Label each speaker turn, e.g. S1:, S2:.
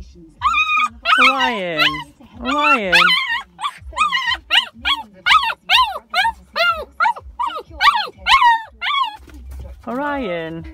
S1: politicians. Ryan, Ryan.
S2: Ryan.